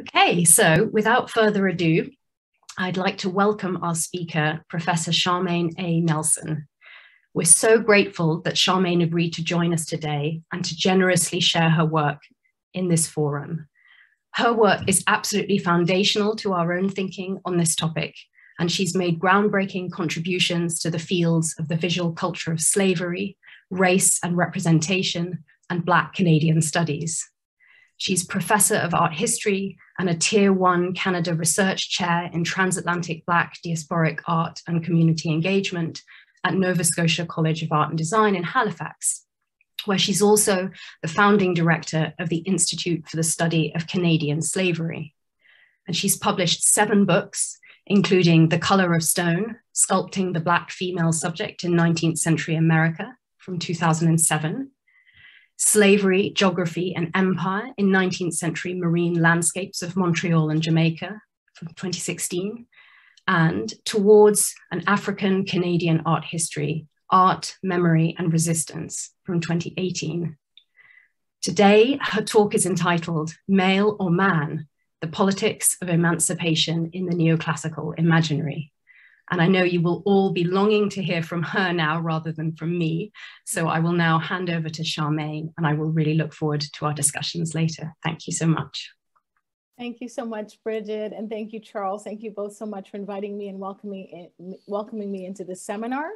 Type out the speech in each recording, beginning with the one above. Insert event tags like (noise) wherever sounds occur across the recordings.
Okay, so without further ado, I'd like to welcome our speaker, Professor Charmaine A. Nelson. We're so grateful that Charmaine agreed to join us today and to generously share her work in this forum. Her work is absolutely foundational to our own thinking on this topic, and she's made groundbreaking contributions to the fields of the visual culture of slavery, race and representation, and Black Canadian studies. She's professor of art history and a tier one Canada research chair in transatlantic Black diasporic art and community engagement at Nova Scotia College of Art and Design in Halifax, where she's also the founding director of the Institute for the Study of Canadian Slavery. And she's published seven books, including The Color of Stone, Sculpting the Black Female Subject in 19th Century America from 2007, Slavery, Geography, and Empire in 19th Century Marine Landscapes of Montreal and Jamaica from 2016, and Towards an African Canadian Art History, Art, Memory, and Resistance from 2018. Today, her talk is entitled Male or Man, the Politics of Emancipation in the Neoclassical Imaginary. And I know you will all be longing to hear from her now rather than from me. So I will now hand over to Charmaine and I will really look forward to our discussions later. Thank you so much. Thank you so much, Bridget. And thank you, Charles. Thank you both so much for inviting me and welcoming, in, welcoming me into this seminar.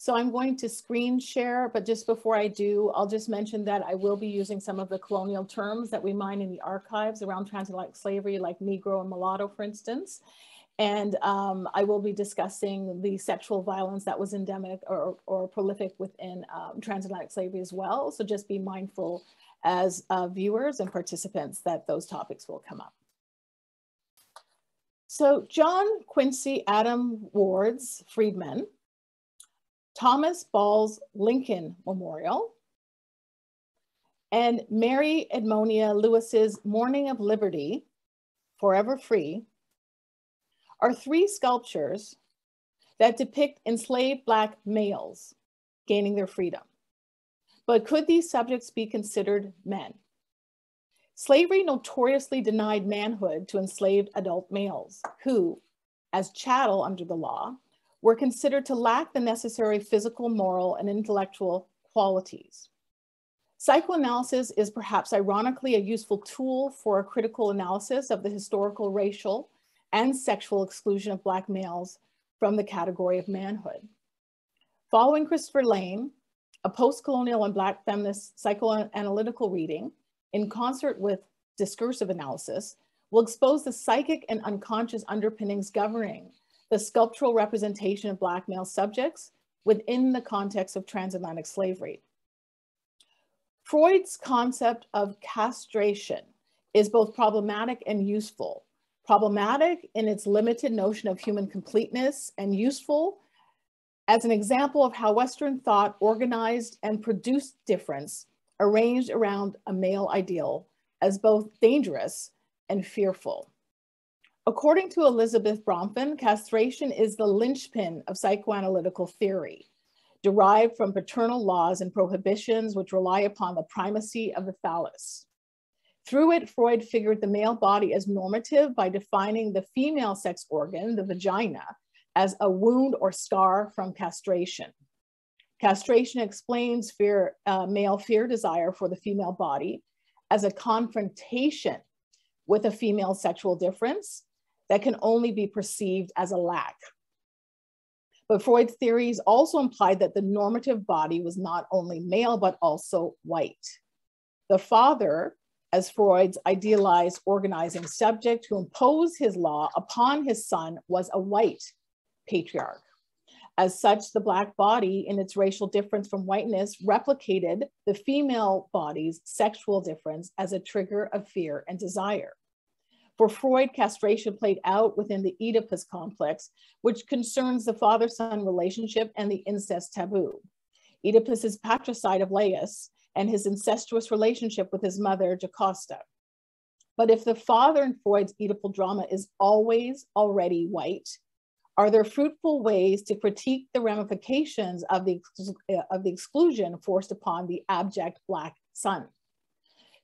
So I'm going to screen share, but just before I do, I'll just mention that I will be using some of the colonial terms that we mine in the archives around transatlantic slavery, like Negro and mulatto, for instance. And um, I will be discussing the sexual violence that was endemic or, or prolific within um, transatlantic slavery as well. So just be mindful as uh, viewers and participants that those topics will come up. So John Quincy Adam Ward's Freedman, Thomas Ball's Lincoln Memorial, and Mary Edmonia Lewis's Morning of Liberty, Forever Free, are three sculptures that depict enslaved Black males gaining their freedom. But could these subjects be considered men? Slavery notoriously denied manhood to enslaved adult males who, as chattel under the law, were considered to lack the necessary physical, moral, and intellectual qualities. Psychoanalysis is perhaps ironically a useful tool for a critical analysis of the historical, racial, and sexual exclusion of Black males from the category of manhood. Following Christopher Lane, a post-colonial and Black feminist psychoanalytical reading in concert with discursive analysis will expose the psychic and unconscious underpinnings governing the sculptural representation of Black male subjects within the context of transatlantic slavery. Freud's concept of castration is both problematic and useful problematic in its limited notion of human completeness and useful as an example of how Western thought organized and produced difference arranged around a male ideal as both dangerous and fearful. According to Elizabeth Bronfen, castration is the linchpin of psychoanalytical theory, derived from paternal laws and prohibitions which rely upon the primacy of the phallus. Through it, Freud figured the male body as normative by defining the female sex organ, the vagina, as a wound or scar from castration. Castration explains fear, uh, male fear desire for the female body as a confrontation with a female sexual difference that can only be perceived as a lack. But Freud's theories also implied that the normative body was not only male, but also white. The father as Freud's idealized organizing subject who imposed his law upon his son was a white patriarch. As such, the Black body, in its racial difference from whiteness, replicated the female body's sexual difference as a trigger of fear and desire. For Freud, castration played out within the Oedipus complex, which concerns the father son relationship and the incest taboo. Oedipus's patricide of Laius and his incestuous relationship with his mother, Jocasta. But if the father in Freud's Oedipal drama is always already white, are there fruitful ways to critique the ramifications of the, uh, of the exclusion forced upon the abject Black son?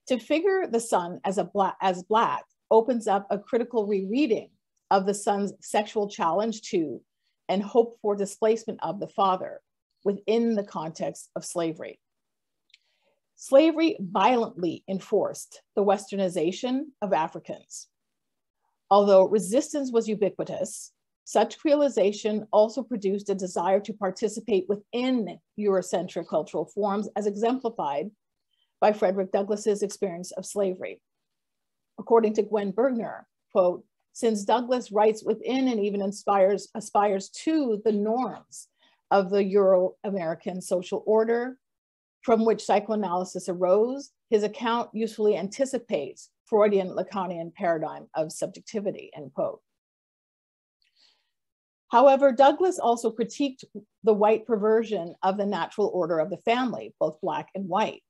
To figure the son as, a as Black opens up a critical rereading of the son's sexual challenge to and hope for displacement of the father within the context of slavery. Slavery violently enforced the westernization of Africans. Although resistance was ubiquitous, such creolization also produced a desire to participate within Eurocentric cultural forms as exemplified by Frederick Douglass's experience of slavery. According to Gwen Bergner, quote, since Douglass writes within and even inspires, aspires to the norms of the Euro-American social order from which psychoanalysis arose, his account usefully anticipates Freudian Lacanian paradigm of subjectivity, end quote. However, Douglass also critiqued the white perversion of the natural order of the family, both black and white,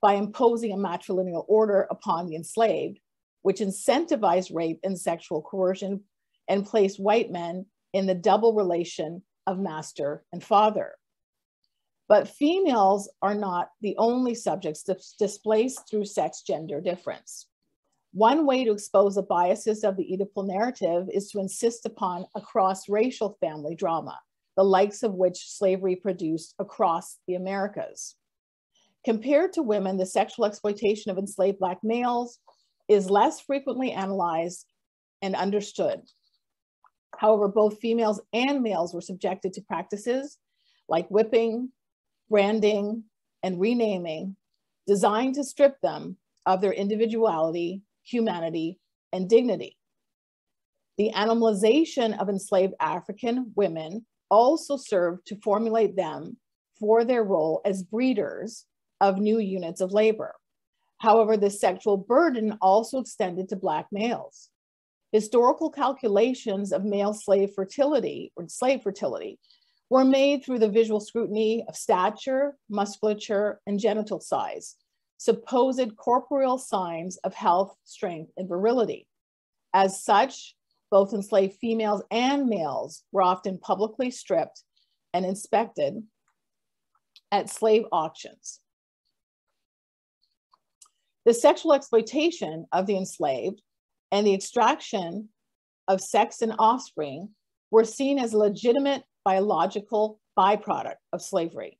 by imposing a matrilineal order upon the enslaved, which incentivized rape and sexual coercion and placed white men in the double relation of master and father. But females are not the only subjects displaced through sex gender difference. One way to expose the biases of the Oedipal narrative is to insist upon a cross-racial family drama, the likes of which slavery produced across the Americas. Compared to women, the sexual exploitation of enslaved Black males is less frequently analyzed and understood. However, both females and males were subjected to practices like whipping, branding, and renaming designed to strip them of their individuality humanity, and dignity. The animalization of enslaved African women also served to formulate them for their role as breeders of new units of labor. However, the sexual burden also extended to Black males. Historical calculations of male slave fertility or slave fertility were made through the visual scrutiny of stature, musculature, and genital size, supposed corporeal signs of health, strength, and virility. As such, both enslaved females and males were often publicly stripped and inspected at slave auctions. The sexual exploitation of the enslaved and the extraction of sex and offspring were seen as legitimate biological byproduct of slavery.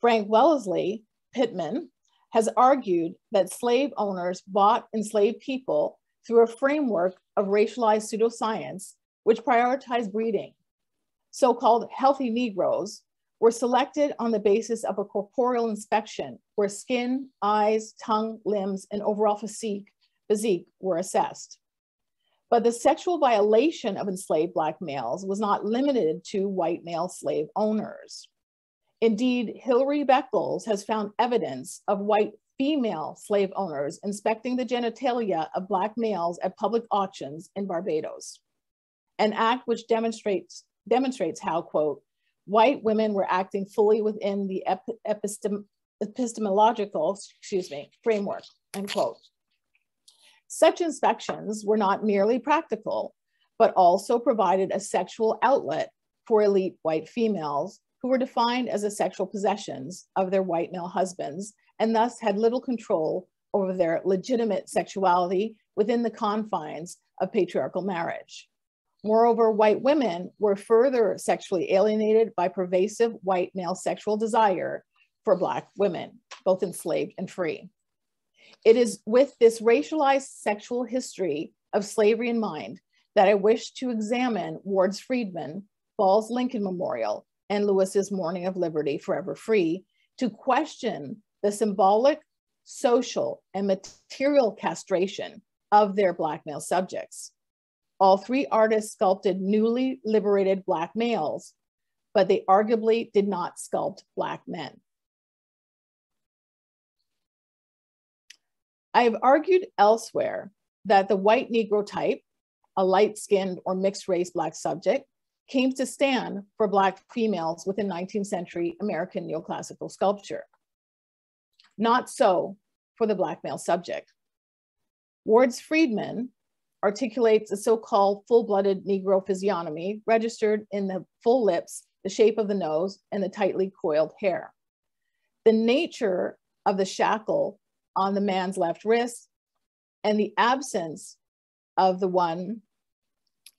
Frank Wellesley Pitman has argued that slave owners bought enslaved people through a framework of racialized pseudoscience, which prioritized breeding. So-called healthy Negroes were selected on the basis of a corporeal inspection where skin, eyes, tongue, limbs, and overall physique, physique were assessed. But the sexual violation of enslaved Black males was not limited to white male slave owners. Indeed, Hilary Beckles has found evidence of white female slave owners inspecting the genitalia of Black males at public auctions in Barbados, an act which demonstrates, demonstrates how, quote, white women were acting fully within the epistem epistemological, excuse me, framework, end quote. Such inspections were not merely practical, but also provided a sexual outlet for elite white females who were defined as the sexual possessions of their white male husbands and thus had little control over their legitimate sexuality within the confines of patriarchal marriage. Moreover, white women were further sexually alienated by pervasive white male sexual desire for Black women, both enslaved and free. It is with this racialized sexual history of slavery in mind that I wish to examine Ward's Freedman, Ball's Lincoln Memorial, and Lewis's Morning of Liberty, Forever Free, to question the symbolic, social, and material castration of their Black male subjects. All three artists sculpted newly liberated Black males, but they arguably did not sculpt Black men. I have argued elsewhere that the white Negro type, a light skinned or mixed race Black subject, came to stand for Black females within 19th century American neoclassical sculpture. Not so for the Black male subject. Ward's Freedman articulates a so-called full-blooded Negro physiognomy registered in the full lips, the shape of the nose, and the tightly coiled hair. The nature of the shackle on the man's left wrist and the absence of the one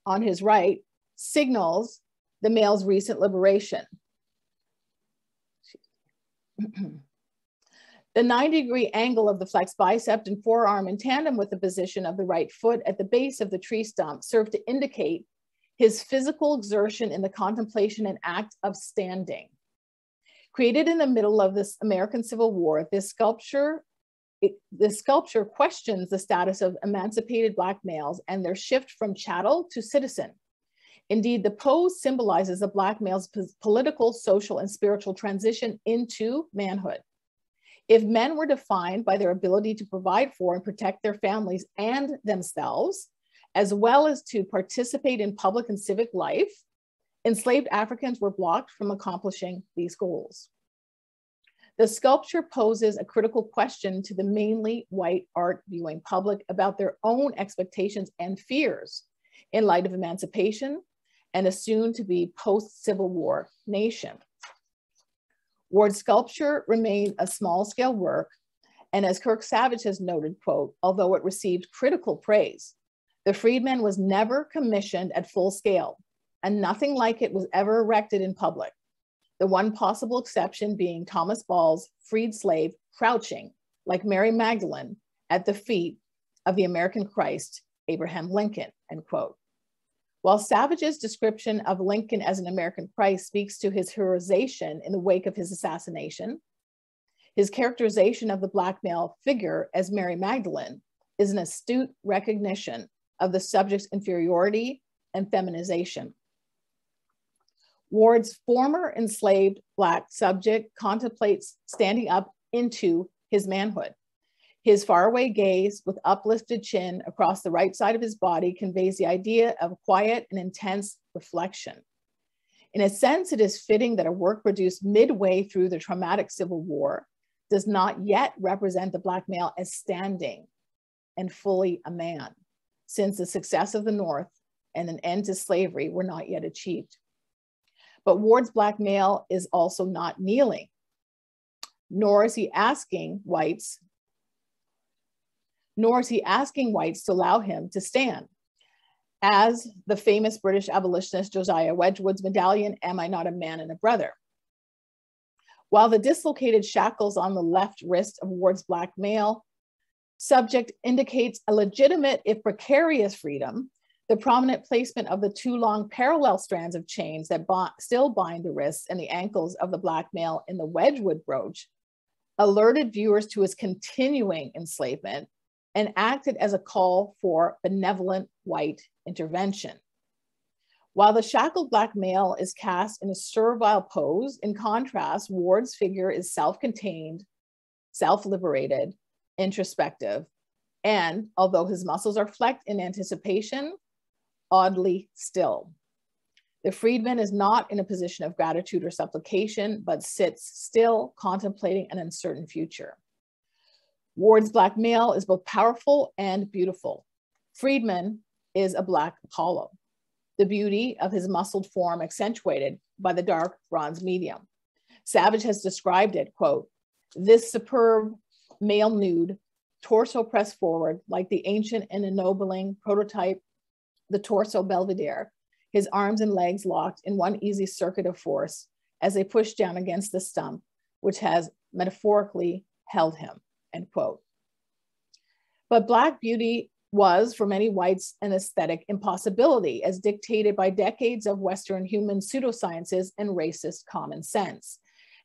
on his right signals the male's recent liberation. (clears throat) the 90 degree angle of the flexed bicep and forearm in tandem with the position of the right foot at the base of the tree stump serve to indicate his physical exertion in the contemplation and act of standing. Created in the middle of this American Civil War, this sculpture, it, this sculpture questions the status of emancipated Black males and their shift from chattel to citizen. Indeed, the pose symbolizes the Black male's political, social, and spiritual transition into manhood. If men were defined by their ability to provide for and protect their families and themselves, as well as to participate in public and civic life, enslaved Africans were blocked from accomplishing these goals. The sculpture poses a critical question to the mainly white art viewing public about their own expectations and fears in light of emancipation and a soon to be post Civil War nation. Ward's sculpture remained a small scale work. And as Kirk Savage has noted, quote, although it received critical praise, the Freedman was never commissioned at full scale and nothing like it was ever erected in public. The one possible exception being Thomas Ball's freed slave crouching, like Mary Magdalene, at the feet of the American Christ, Abraham Lincoln, end quote. While Savage's description of Lincoln as an American Christ speaks to his heroization in the wake of his assassination, his characterization of the Black male figure as Mary Magdalene is an astute recognition of the subject's inferiority and feminization. Ward's former enslaved Black subject contemplates standing up into his manhood. His faraway gaze with uplifted chin across the right side of his body conveys the idea of quiet and intense reflection. In a sense, it is fitting that a work produced midway through the traumatic Civil War does not yet represent the Black male as standing and fully a man, since the success of the North and an end to slavery were not yet achieved. But Ward's black male is also not kneeling, nor is he asking whites, nor is he asking whites to allow him to stand. As the famous British abolitionist Josiah Wedgwood's medallion, Am I Not a Man and a Brother? While the dislocated shackles on the left wrist of Ward's black male subject indicates a legitimate, if precarious freedom, the prominent placement of the two long parallel strands of chains that still bind the wrists and the ankles of the black male in the Wedgwood brooch alerted viewers to his continuing enslavement and acted as a call for benevolent white intervention. While the shackled black male is cast in a servile pose, in contrast, Ward's figure is self-contained, self-liberated, introspective, and although his muscles are flexed in anticipation, oddly still. The freedman is not in a position of gratitude or supplication, but sits still, contemplating an uncertain future. Ward's black male is both powerful and beautiful. Freedman is a black Apollo, the beauty of his muscled form accentuated by the dark bronze medium. Savage has described it, quote, this superb male nude, torso pressed forward like the ancient and ennobling prototype the torso belvedere, his arms and legs locked in one easy circuit of force as they push down against the stump, which has metaphorically held him, end quote. But Black beauty was, for many whites, an aesthetic impossibility as dictated by decades of Western human pseudosciences and racist common sense.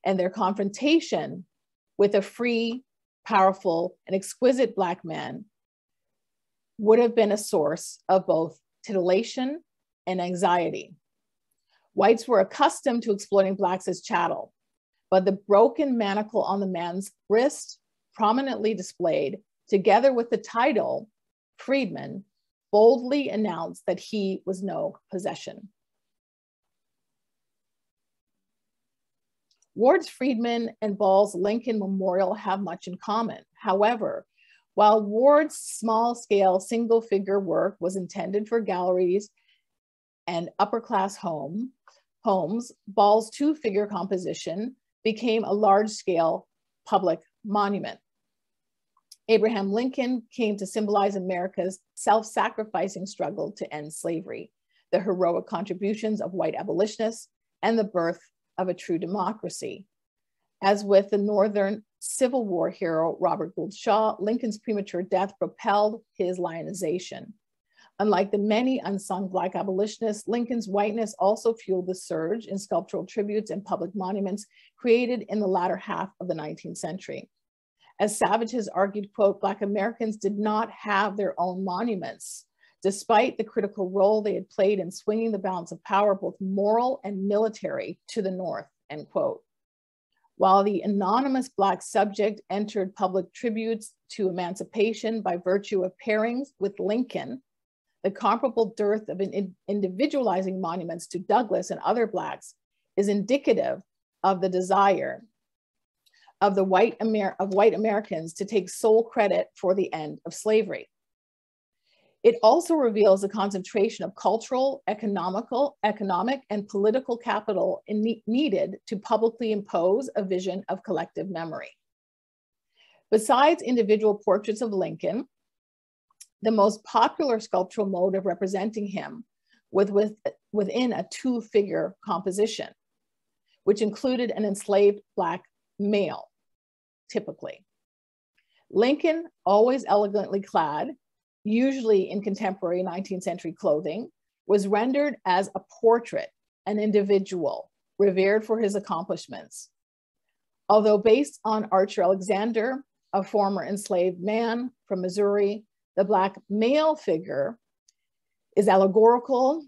And their confrontation with a free, powerful, and exquisite Black man would have been a source of both titillation, and anxiety. Whites were accustomed to exploiting Blacks as chattel, but the broken manacle on the man's wrist, prominently displayed, together with the title, Freedman, boldly announced that he was no possession. Ward's Freedman and Ball's Lincoln Memorial have much in common. However, while Ward's small scale single figure work was intended for galleries and upper class home, homes, Ball's two figure composition became a large scale public monument. Abraham Lincoln came to symbolize America's self-sacrificing struggle to end slavery, the heroic contributions of white abolitionists, and the birth of a true democracy. As with the Northern Civil War hero Robert Gould Shaw, Lincoln's premature death propelled his lionization. Unlike the many unsung Black abolitionists, Lincoln's whiteness also fueled the surge in sculptural tributes and public monuments created in the latter half of the 19th century. As Savage has argued, quote, Black Americans did not have their own monuments, despite the critical role they had played in swinging the balance of power, both moral and military, to the North, end quote. While the anonymous Black subject entered public tributes to emancipation by virtue of pairings with Lincoln, the comparable dearth of individualizing monuments to Douglass and other Blacks is indicative of the desire of the white Amer of white Americans to take sole credit for the end of slavery. It also reveals a concentration of cultural, economical, economic, and political capital ne needed to publicly impose a vision of collective memory. Besides individual portraits of Lincoln, the most popular sculptural mode of representing him was with, within a two-figure composition, which included an enslaved Black male, typically. Lincoln, always elegantly clad, usually in contemporary 19th century clothing, was rendered as a portrait, an individual, revered for his accomplishments. Although based on Archer Alexander, a former enslaved man from Missouri, the Black male figure is allegorical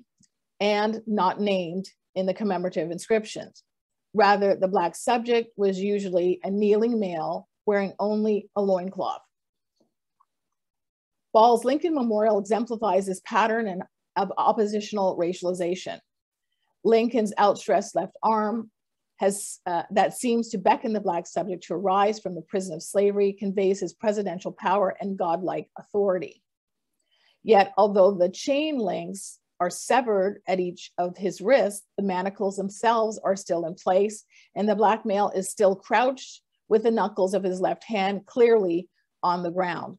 and not named in the commemorative inscriptions. Rather, the Black subject was usually a kneeling male wearing only a loincloth. Ball's Lincoln Memorial exemplifies this pattern of oppositional racialization. Lincoln's outstretched left arm has, uh, that seems to beckon the Black subject to arise from the prison of slavery conveys his presidential power and godlike authority. Yet, although the chain links are severed at each of his wrists, the manacles themselves are still in place, and the black male is still crouched with the knuckles of his left hand clearly on the ground.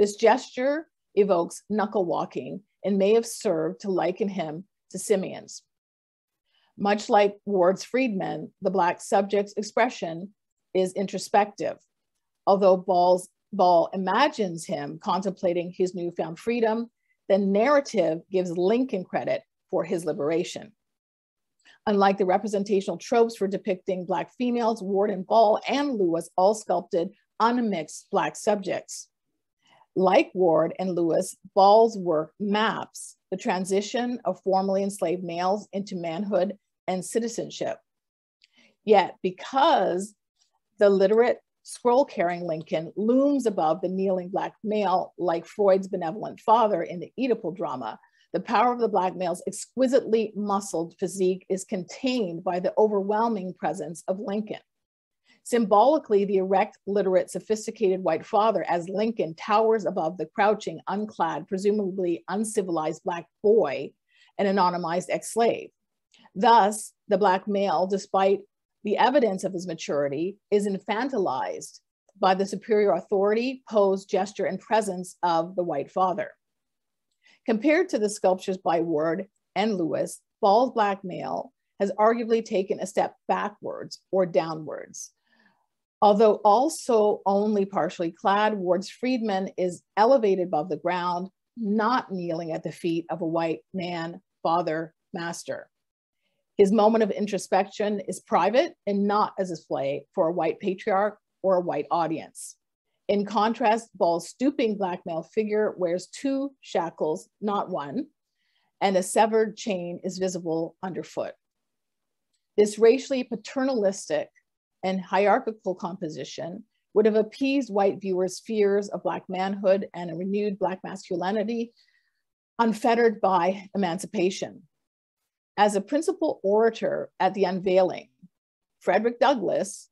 This gesture evokes knuckle walking and may have served to liken him to simians. Much like Ward's Freedman, the Black subject's expression is introspective. Although Ball's, Ball imagines him contemplating his newfound freedom, the narrative gives Lincoln credit for his liberation. Unlike the representational tropes for depicting Black females, Ward and Ball and Lewis all sculpted unmixed Black subjects. Like Ward and Lewis, Ball's work maps the transition of formerly enslaved males into manhood and citizenship. Yet, because the literate scroll carrying Lincoln looms above the kneeling Black male, like Freud's benevolent father in the Oedipal drama, the power of the Black male's exquisitely muscled physique is contained by the overwhelming presence of Lincoln. Symbolically, the erect, literate, sophisticated white father, as Lincoln towers above the crouching, unclad, presumably uncivilized Black boy, an anonymized ex slave. Thus, the Black male, despite the evidence of his maturity is infantilized by the superior authority, pose, gesture, and presence of the white father. Compared to the sculptures by Ward and Lewis, Ball's black male has arguably taken a step backwards or downwards. Although also only partially clad, Ward's Freedman is elevated above the ground, not kneeling at the feet of a white man, father, master. His moment of introspection is private and not as a display for a white patriarch or a white audience. In contrast, Ball's stooping black male figure wears two shackles, not one, and a severed chain is visible underfoot. This racially paternalistic and hierarchical composition would have appeased white viewers' fears of Black manhood and a renewed Black masculinity unfettered by emancipation. As a principal orator at the unveiling, Frederick Douglass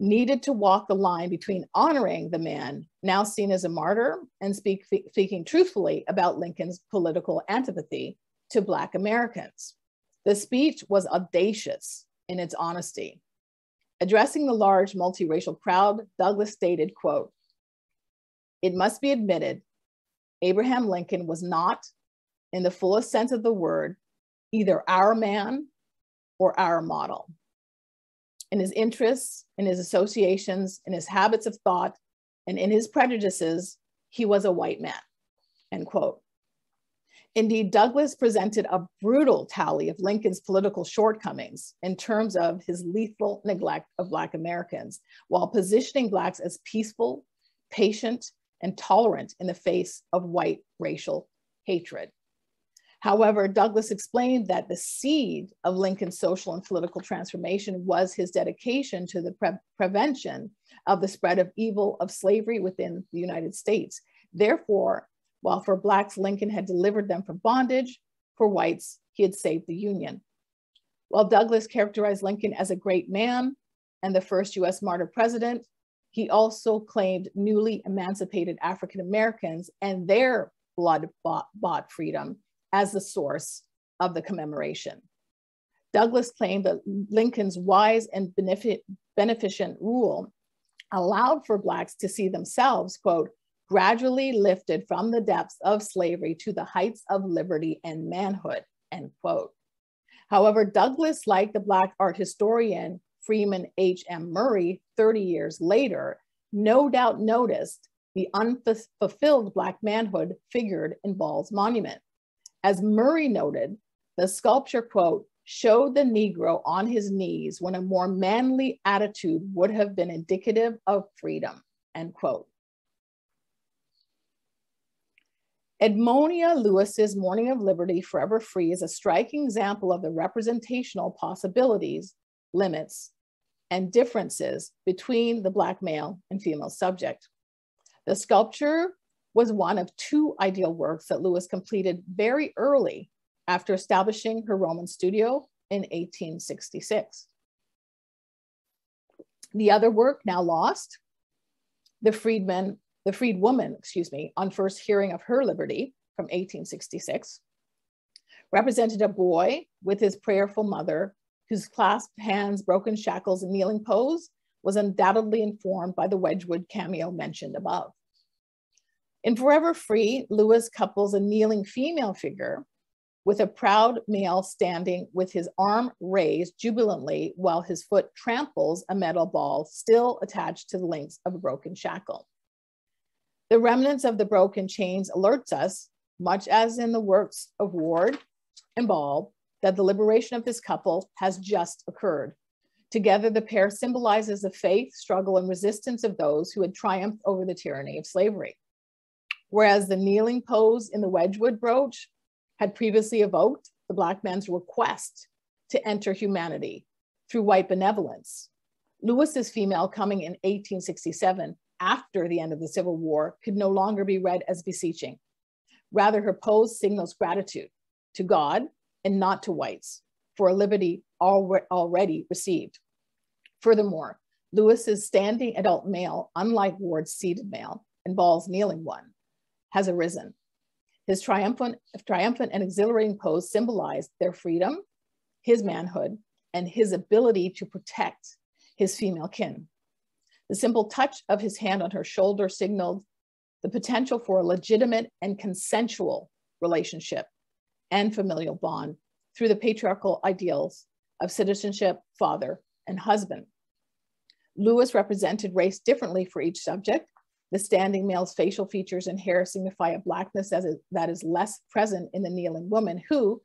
needed to walk the line between honoring the man now seen as a martyr and speak, speaking truthfully about Lincoln's political antipathy to Black Americans. The speech was audacious in its honesty. Addressing the large multiracial crowd, Douglass stated, quote, it must be admitted, Abraham Lincoln was not, in the fullest sense of the word, either our man or our model. In his interests, in his associations, in his habits of thought, and in his prejudices, he was a white man, end quote. Indeed, Douglass presented a brutal tally of Lincoln's political shortcomings in terms of his lethal neglect of Black Americans, while positioning Blacks as peaceful, patient, and tolerant in the face of white racial hatred. However, Douglass explained that the seed of Lincoln's social and political transformation was his dedication to the pre prevention of the spread of evil of slavery within the United States. Therefore, while for Blacks, Lincoln had delivered them from bondage, for whites, he had saved the Union. While Douglass characterized Lincoln as a great man and the first US martyr president, he also claimed newly emancipated African Americans and their blood bought freedom as the source of the commemoration. Douglass claimed that Lincoln's wise and benefic beneficent rule allowed for Blacks to see themselves, quote, gradually lifted from the depths of slavery to the heights of liberty and manhood, end quote. However, Douglass, like the Black art historian Freeman H.M. Murray 30 years later, no doubt noticed the unfulfilled Black manhood figured in Ball's monument. As Murray noted, the sculpture, quote, showed the Negro on his knees when a more manly attitude would have been indicative of freedom, end quote. Edmonia Lewis's Morning of Liberty, Forever Free is a striking example of the representational possibilities, limits, and differences between the Black male and female subject. The sculpture was one of two ideal works that Lewis completed very early after establishing her Roman studio in 1866. The other work, now lost, the freedman, the freed woman, excuse me, on first hearing of her liberty from 1866, represented a boy with his prayerful mother, whose clasped hands, broken shackles, and kneeling pose was undoubtedly informed by the Wedgwood cameo mentioned above. In Forever Free, Lewis couples a kneeling female figure with a proud male standing with his arm raised jubilantly while his foot tramples a metal ball still attached to the links of a broken shackle. The remnants of the broken chains alerts us, much as in the works of Ward and Ball, that the liberation of this couple has just occurred. Together, the pair symbolizes the faith, struggle, and resistance of those who had triumphed over the tyranny of slavery. Whereas the kneeling pose in the Wedgwood brooch had previously evoked the Black man's request to enter humanity through white benevolence. Lewis's female coming in 1867 after the end of the Civil War could no longer be read as beseeching. Rather, her pose signals gratitude to God and not to whites for a liberty already received. Furthermore, Lewis's standing adult male, unlike Ward's seated male and Ball's kneeling one, has arisen. His triumphant, triumphant and exhilarating pose symbolized their freedom, his manhood, and his ability to protect his female kin. The simple touch of his hand on her shoulder signaled the potential for a legitimate and consensual relationship and familial bond through the patriarchal ideals of citizenship, father, and husband. Lewis represented race differently for each subject, the standing male's facial features and hair signify a blackness that is, that is less present in the kneeling woman who,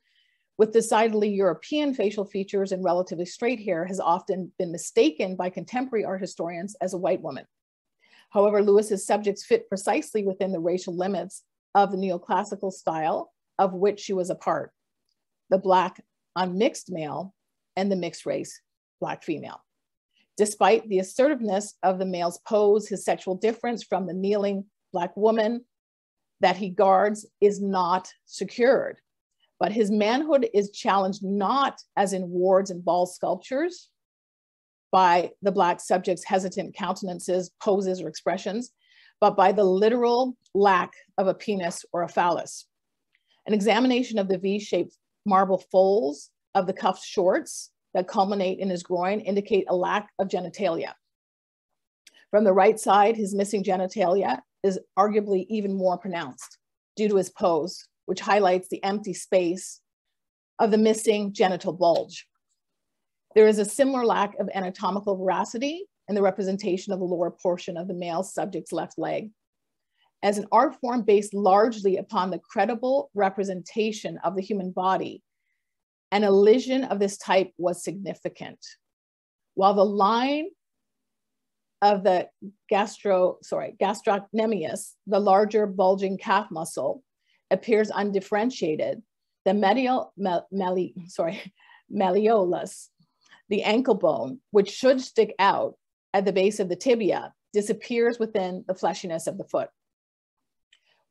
with decidedly European facial features and relatively straight hair, has often been mistaken by contemporary art historians as a white woman. However, Lewis's subjects fit precisely within the racial limits of the neoclassical style of which she was a part, the black unmixed male and the mixed race black female. Despite the assertiveness of the male's pose, his sexual difference from the kneeling Black woman that he guards is not secured. But his manhood is challenged not as in Ward's and Ball sculptures by the Black subject's hesitant countenances, poses, or expressions, but by the literal lack of a penis or a phallus. An examination of the V-shaped marble folds of the cuffed shorts that culminate in his groin indicate a lack of genitalia. From the right side, his missing genitalia is arguably even more pronounced due to his pose, which highlights the empty space of the missing genital bulge. There is a similar lack of anatomical veracity in the representation of the lower portion of the male subject's left leg. As an art form based largely upon the credible representation of the human body, an elision of this type was significant. While the line of the gastro, sorry, gastrocnemius, the larger bulging calf muscle, appears undifferentiated, the medial, meli, sorry, (laughs) malleolus, the ankle bone, which should stick out at the base of the tibia, disappears within the fleshiness of the foot.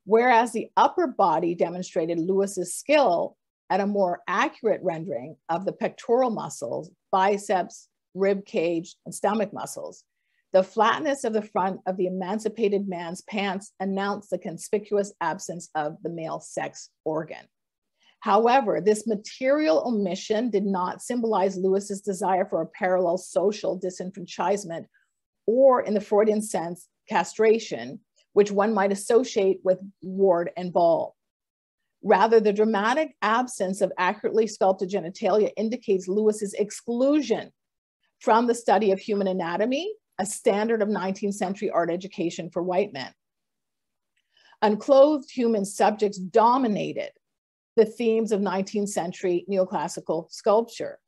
Whereas the upper body demonstrated Lewis's skill at a more accurate rendering of the pectoral muscles, biceps, rib cage, and stomach muscles, the flatness of the front of the emancipated man's pants announced the conspicuous absence of the male sex organ. However, this material omission did not symbolize Lewis's desire for a parallel social disenfranchisement or, in the Freudian sense, castration, which one might associate with Ward and Ball. Rather, the dramatic absence of accurately sculpted genitalia indicates Lewis's exclusion from the study of human anatomy a standard of 19th century art education for white men. Unclothed human subjects dominated the themes of 19th century neoclassical sculpture.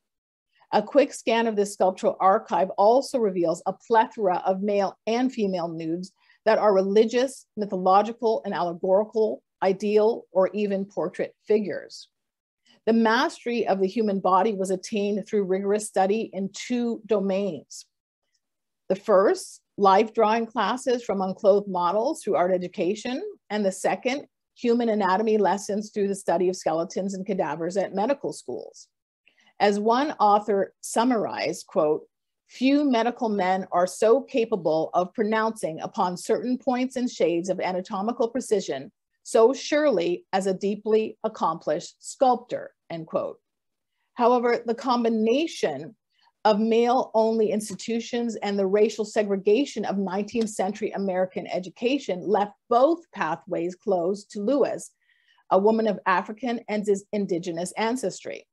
A quick scan of this sculptural archive also reveals a plethora of male and female nudes that are religious, mythological, and allegorical, ideal, or even portrait figures. The mastery of the human body was attained through rigorous study in two domains the first, life drawing classes from unclothed models through art education. And the second, human anatomy lessons through the study of skeletons and cadavers at medical schools. As one author summarized, quote, few medical men are so capable of pronouncing upon certain points and shades of anatomical precision so surely as a deeply accomplished sculptor, end quote. However, the combination of male only institutions and the racial segregation of 19th century American education left both pathways closed to Lewis, a woman of African and indigenous ancestry.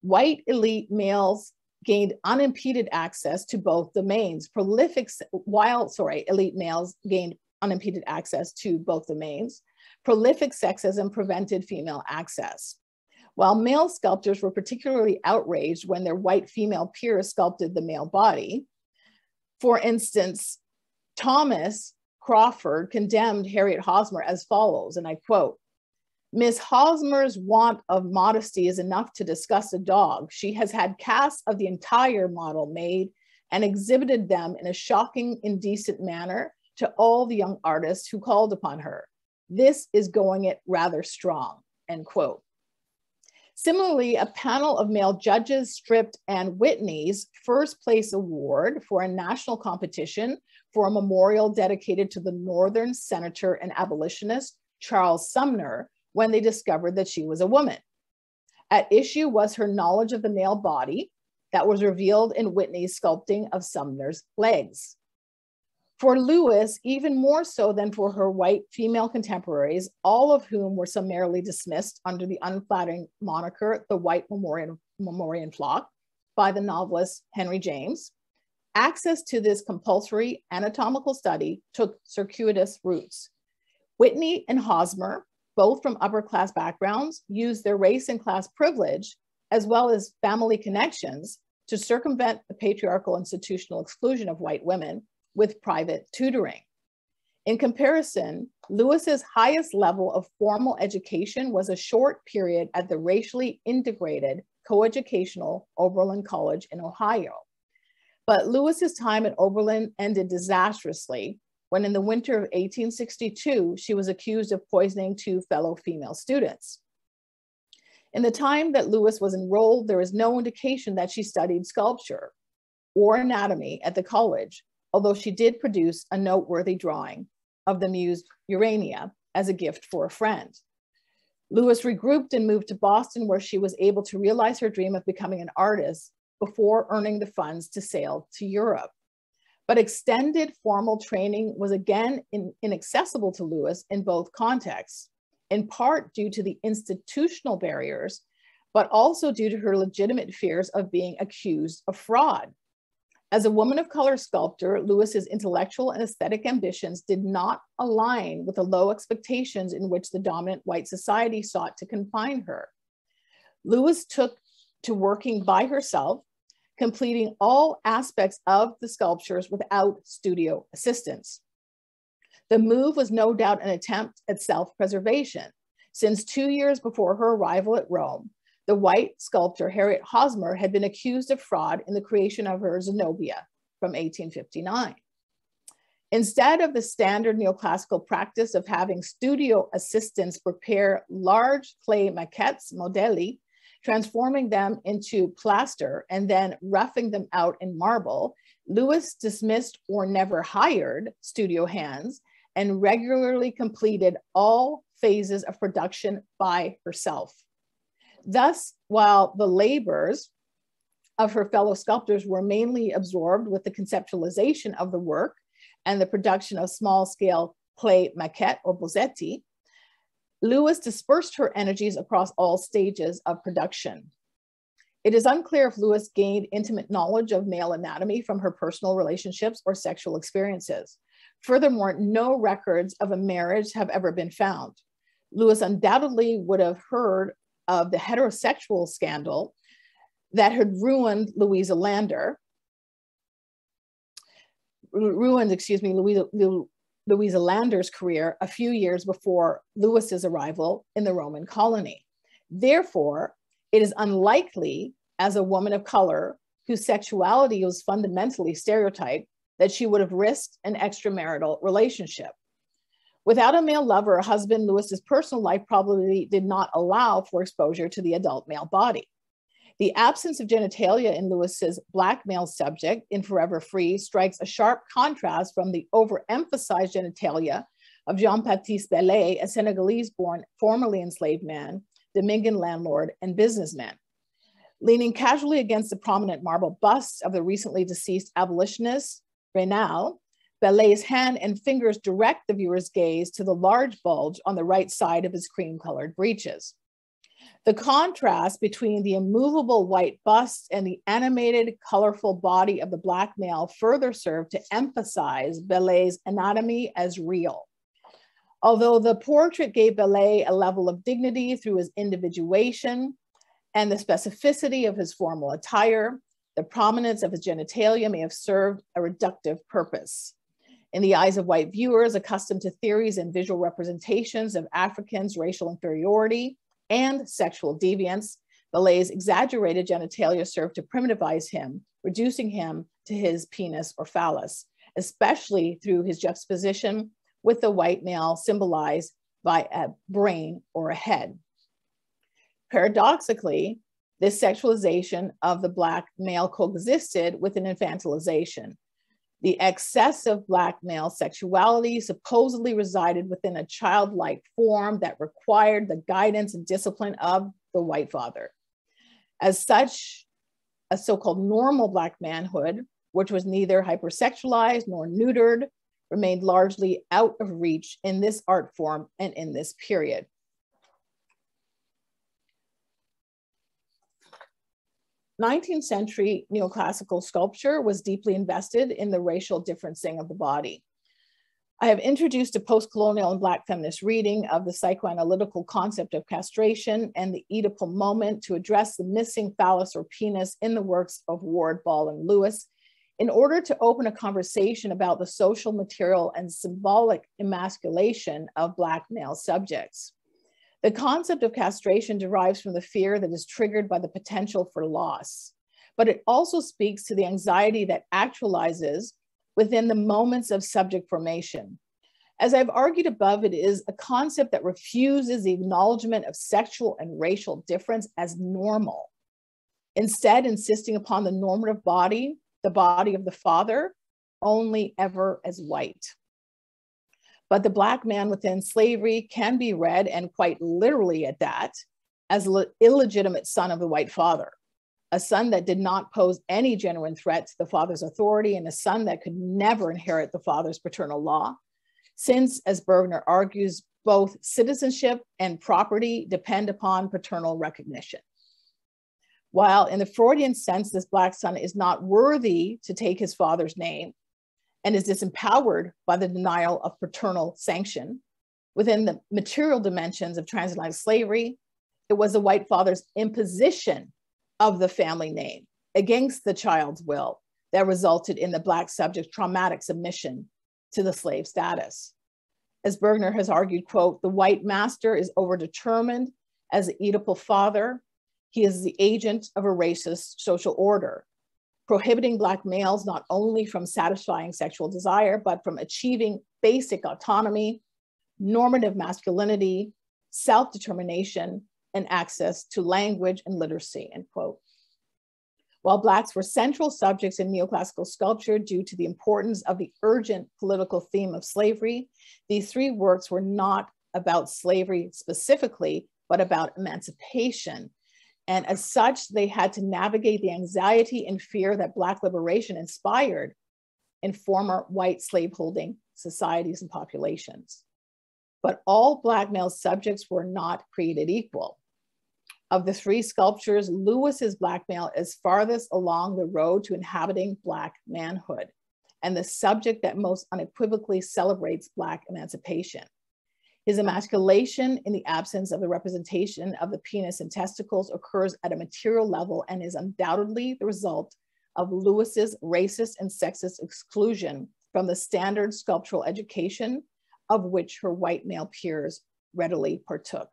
White elite males gained unimpeded access to both domains. Prolific, while, sorry, elite males gained unimpeded access to both domains. Prolific sexism prevented female access. While male sculptors were particularly outraged when their white female peers sculpted the male body. For instance, Thomas Crawford condemned Harriet Hosmer as follows, and I quote, Miss Hosmer's want of modesty is enough to disgust a dog. She has had casts of the entire model made and exhibited them in a shocking, indecent manner to all the young artists who called upon her. This is going it rather strong, end quote. Similarly, a panel of male judges stripped Anne Whitney's first place award for a national competition for a memorial dedicated to the Northern senator and abolitionist Charles Sumner when they discovered that she was a woman. At issue was her knowledge of the male body that was revealed in Whitney's sculpting of Sumner's legs. For Lewis, even more so than for her white female contemporaries, all of whom were summarily dismissed under the unflattering moniker the white marmorean flock by the novelist Henry James, access to this compulsory anatomical study took circuitous routes. Whitney and Hosmer, both from upper class backgrounds, used their race and class privilege, as well as family connections, to circumvent the patriarchal institutional exclusion of white women with private tutoring. In comparison, Lewis's highest level of formal education was a short period at the racially integrated coeducational Oberlin College in Ohio. But Lewis's time at Oberlin ended disastrously when in the winter of 1862, she was accused of poisoning two fellow female students. In the time that Lewis was enrolled, there is no indication that she studied sculpture or anatomy at the college, although she did produce a noteworthy drawing of the muse Urania as a gift for a friend. Lewis regrouped and moved to Boston, where she was able to realize her dream of becoming an artist before earning the funds to sail to Europe. but extended formal training was again in, inaccessible to Lewis in both contexts, in part due to the institutional barriers, but also due to her legitimate fears of being accused of fraud. As a woman of color sculptor, Lewis's intellectual and aesthetic ambitions did not align with the low expectations in which the dominant white society sought to confine her. Lewis took to working by herself, completing all aspects of the sculptures without studio assistance. The move was no doubt an attempt at self-preservation, since two years before her arrival at Rome, the white sculptor Harriet Hosmer had been accused of fraud in the creation of her Zenobia from 1859. Instead of the standard neoclassical practice of having studio assistants prepare large clay maquettes, modelli, transforming them into plaster and then roughing them out in marble, Lewis dismissed or never hired studio hands and regularly completed all phases of production by herself. Thus, while the labors of her fellow sculptors were mainly absorbed with the conceptualization of the work and the production of small scale clay maquette or bozzetti, Lewis dispersed her energies across all stages of production. It is unclear if Lewis gained intimate knowledge of male anatomy from her personal relationships or sexual experiences. Furthermore, no records of a marriage have ever been found. Lewis undoubtedly would have heard of the heterosexual scandal that had ruined Louisa Lander, ruined, excuse me, Louisa, Louisa Lander's career a few years before Lewis's arrival in the Roman colony. Therefore, it is unlikely as a woman of color whose sexuality was fundamentally stereotyped that she would have risked an extramarital relationship. Without a male lover or husband, Lewis's personal life probably did not allow for exposure to the adult male body. The absence of genitalia in Lewis's black male subject in Forever Free strikes a sharp contrast from the overemphasized genitalia of Jean-Baptiste Belley, a Senegalese-born, formerly enslaved man, Dominican landlord, and businessman. Leaning casually against the prominent marble bust of the recently deceased abolitionist, Raynal, Belley's hand and fingers direct the viewer's gaze to the large bulge on the right side of his cream colored breeches. The contrast between the immovable white bust and the animated, colorful body of the black male further served to emphasize Belley's anatomy as real. Although the portrait gave Belley a level of dignity through his individuation and the specificity of his formal attire, the prominence of his genitalia may have served a reductive purpose. In the eyes of white viewers accustomed to theories and visual representations of Africans' racial inferiority and sexual deviance, Belley's exaggerated genitalia served to primitivize him, reducing him to his penis or phallus, especially through his juxtaposition with the white male symbolized by a brain or a head. Paradoxically, this sexualization of the Black male coexisted with an infantilization, the excessive Black male sexuality supposedly resided within a childlike form that required the guidance and discipline of the white father. As such, a so called normal Black manhood, which was neither hypersexualized nor neutered, remained largely out of reach in this art form and in this period. 19th century neoclassical sculpture was deeply invested in the racial differencing of the body. I have introduced a post-colonial and Black feminist reading of the psychoanalytical concept of castration and the Oedipal moment to address the missing phallus or penis in the works of Ward, Ball, and Lewis in order to open a conversation about the social, material, and symbolic emasculation of Black male subjects. The concept of castration derives from the fear that is triggered by the potential for loss, but it also speaks to the anxiety that actualizes within the moments of subject formation. As I've argued above, it is a concept that refuses the acknowledgement of sexual and racial difference as normal, instead insisting upon the normative body, the body of the father, only ever as white. But the Black man within slavery can be read, and quite literally at that, as illegitimate son of the white father, a son that did not pose any genuine threat to the father's authority, and a son that could never inherit the father's paternal law. Since, as Bergner argues, both citizenship and property depend upon paternal recognition. While in the Freudian sense, this Black son is not worthy to take his father's name and is disempowered by the denial of paternal sanction, within the material dimensions of transatlantic slavery, it was the white father's imposition of the family name against the child's will that resulted in the Black subject's traumatic submission to the slave status. As Bergner has argued, quote, the white master is overdetermined as the Oedipal father. He is the agent of a racist social order, prohibiting Black males not only from satisfying sexual desire, but from achieving basic autonomy, normative masculinity, self-determination, and access to language and literacy, end quote. While Blacks were central subjects in neoclassical sculpture due to the importance of the urgent political theme of slavery, these three works were not about slavery specifically, but about emancipation. And as such, they had to navigate the anxiety and fear that Black liberation inspired in former white slaveholding societies and populations. But all Black male subjects were not created equal. Of the three sculptures, Lewis's black male is farthest along the road to inhabiting Black manhood and the subject that most unequivocally celebrates Black emancipation. His emasculation in the absence of the representation of the penis and testicles occurs at a material level and is undoubtedly the result of Lewis's racist and sexist exclusion from the standard sculptural education of which her white male peers readily partook.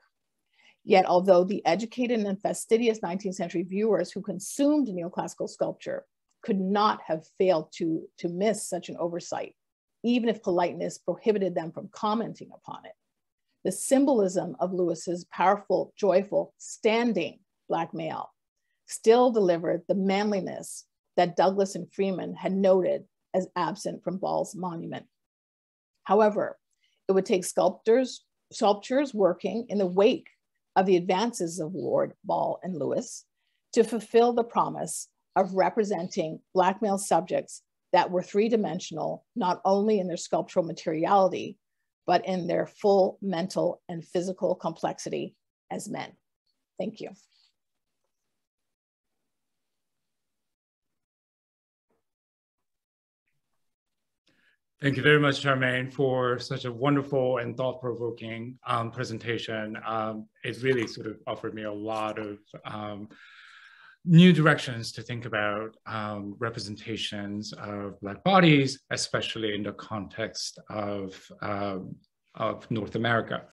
Yet, although the educated and fastidious 19th century viewers who consumed neoclassical sculpture could not have failed to, to miss such an oversight, even if politeness prohibited them from commenting upon it. The symbolism of Lewis's powerful, joyful, standing Black male still delivered the manliness that Douglass and Freedman had noted as absent from Ball's monument. However, it would take sculptors, sculptures working in the wake of the advances of Ward, Ball, and Lewis to fulfill the promise of representing Black male subjects that were three-dimensional, not only in their sculptural materiality, but in their full mental and physical complexity as men. Thank you. Thank you very much, Charmaine, for such a wonderful and thought-provoking um, presentation. Um, it really sort of offered me a lot of um, new directions to think about um, representations of Black bodies, especially in the context of, um, of North America.